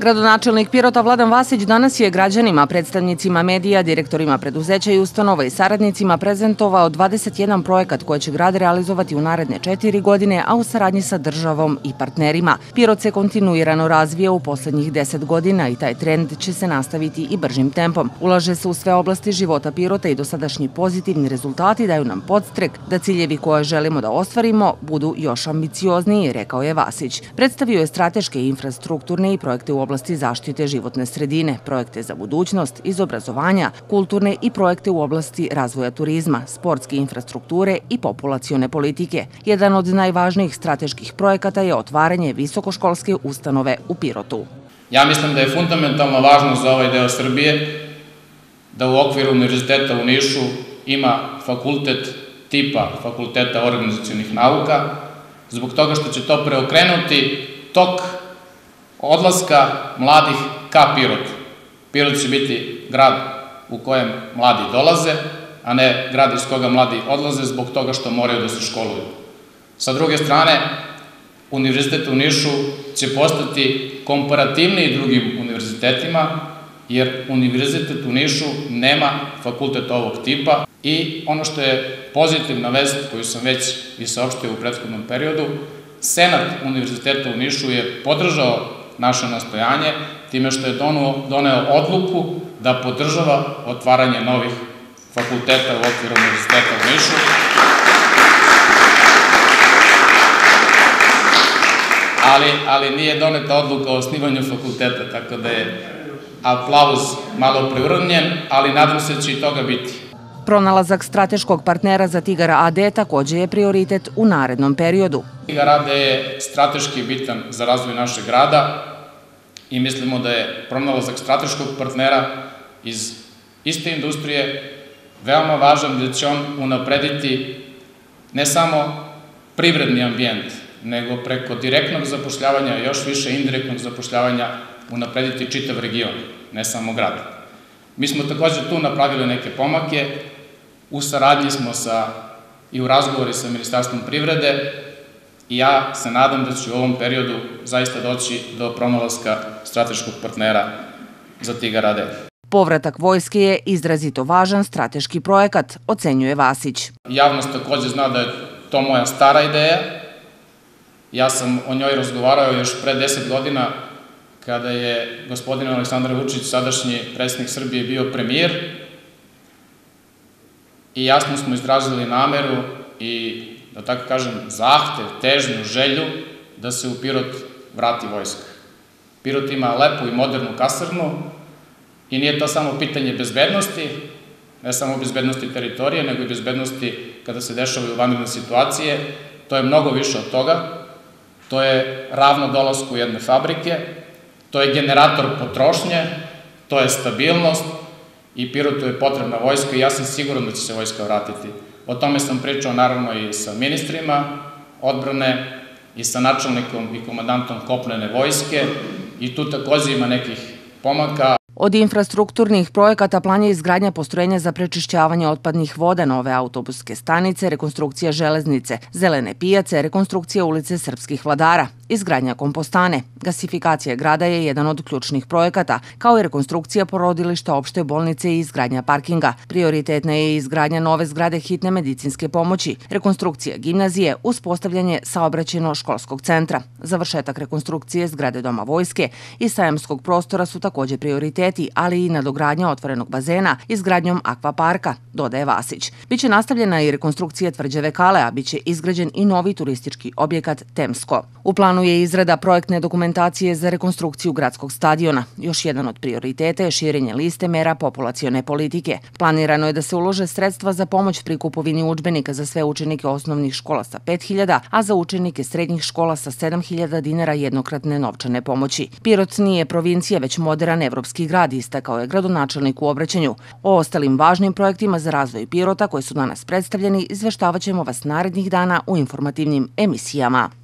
Gradonačelnik Pirota Vladan Vasić danas je građanima, predstavnicima medija, direktorima preduzeća i ustanova i saradnicima prezentovao 21 projekat koje će grad realizovati u naredne četiri godine, a u saradnji sa državom i partnerima. Pirot se kontinuirano razvija u poslednjih deset godina i taj trend će se nastaviti i bržim tempom. Ulaže se u sve oblasti života Pirota i dosadašnji pozitivni rezultati daju nam podstrek da ciljevi koje želimo da ostvarimo budu još ambiciozniji, rekao je Vasić. Predstavio je strateške infrastrukturne i projekte u oblasti zaštite životne sredine, projekte za budućnost, iz obrazovanja, kulturne i projekte u oblasti razvoja turizma, sportske infrastrukture i populacione politike. Jedan od najvažnijih strateških projekata je otvaranje visokoškolske ustanove u Pirotu. Ja mislim da je fundamentalno važno za ovaj deo Srbije da u okviru Univerziteta u Nišu ima fakultet tipa fakulteta organizacijonih nauka, zbog toga što će to preokrenuti tok odlaska mladih ka Pirotu. Pirot će biti grad u kojem mladi dolaze, a ne grad iz koga mladi odlaze zbog toga što moraju da se školuju. Sa druge strane, Univerzitet u Nišu će postati komparativniji drugim univerzitetima, jer Univerzitet u Nišu nema fakultet ovog tipa i ono što je pozitivna vest koju sam već i saopštio u prethodnom periodu, Senat Univerziteta u Nišu je podržao naše nastojanje time što je doneo, doneo odluku da podržava otvaranje novih fakulteta u okviru Univerziteta u Nišu. Ali, ali nije doneta odluka o osnivanju fakulteta, tako da je aplauz malo preuranjen, ali nadam se da će i toga biti. Pronalazak strateškog partnera za Tigar AD takođe je prioritet u narednom periodu. Tigar AD je strateški bitan za razvoj našeg grada i mislimo da je pronalazak strateškog partnera iz iste industrije veoma važan da će on unaprediti ne samo privredni ambijent, nego preko direktnog zapošljavanja, još više indirektnog zapošljavanja unaprediti čitav region, ne samo grad. Mi smo takođe tu napravili neke pomake, u saradnji smo sa, i u razgovori sa Ministarstvom privrede i ja se nadam da će u ovom periodu zaista doći do pronalaska strateškog partnera za Tigar AD. Povratak vojske je izrazito važan strateški projekat, ocenjuje Vasić. Javnost takođe zna da je to moja stara ideja. Ja sam o njoj razgovarao još pre deset godina kada je gospodin Aleksandar Vučić, sadašnji predsednik Srbije, bio premijer i jasno smo izrazili nameru i, da tako kažem, zahtev, težnju, želju da se u Pirot vrati vojska. Pirot ima lepu i modernu kasarnu i nije to samo pitanje bezbednosti, ne samo bezbednosti teritorije, nego i bezbednosti kada se dešavaju vanredne situacije. To je mnogo više od toga. To je ravno dolasku jedne fabrike, to je generator potrošnje, to je stabilnost i Pirotu je potrebna vojska i ja sam siguran da će se vojska vratiti. O tome sam pričao naravno i sa ministrima odbrane i sa načelnikom i komandantom kopnene vojske i tu takođe ima nekih pomaka. Od infrastrukturnih projekata plan je izgradnja postrojenja za prečišćavanje otpadnih voda nove autobuske stanice, rekonstrukcija železnice, zelene pijace, rekonstrukcija ulice srpskih vladara, izgradnja kompostane. Gasifikacija grada je jedan od ključnih projekata, kao i rekonstrukcija porodilišta opšte bolnice i izgradnja parkinga. Prioritetna je izgradnja nove zgrade hitne medicinske pomoći, rekonstrukcija gimnazije, uspostavljanje saobraćeno školskog centra. Završetak rekonstrukcije zgrade Doma vojske i sajamskog prostora su takođe prioriteti, ali i nadogradnja otvorenog bazena izgradnjom akvaparka, dodaje Vasić. Biće nastavljena i rekonstrukcija tvrđave Kale, a biće izgrađen i novi turistički objekat Temsko. U planu planu je izrada projektne dokumentacije za rekonstrukciju gradskog stadiona. Još jedan od prioriteta je širenje liste mera populacione politike. Planirano je da se ulože sredstva za pomoć pri kupovini učbenika za sve učenike osnovnih škola sa 5000, a za učenike srednjih škola sa 7000 dinara jednokratne novčane pomoći. Pirot nije provincija, već modern evropski grad, istakao je gradonačelnik u obraćanju. O ostalim važnim projektima za razvoj Pirota koji su danas predstavljeni izveštavaćemo vas narednih dana u informativnim emisijama.